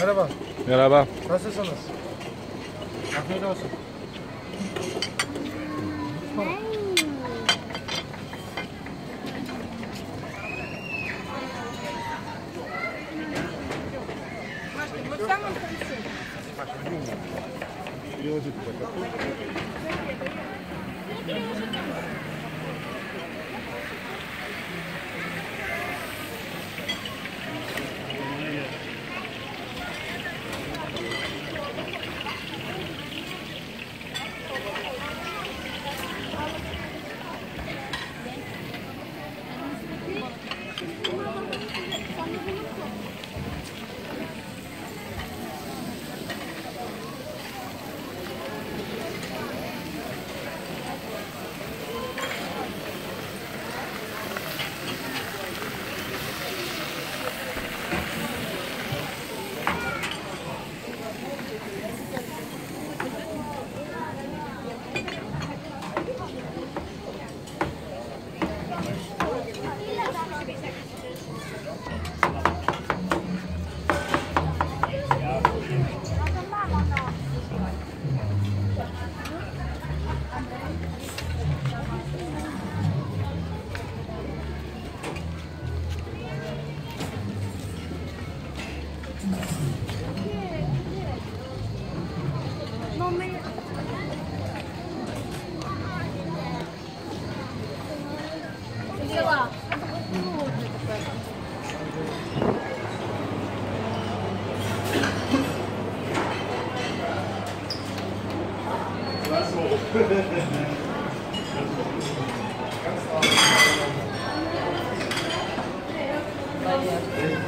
Merhaba. Merhaba. Nasılsınız? Afiyet olsun. дела. Спасибо.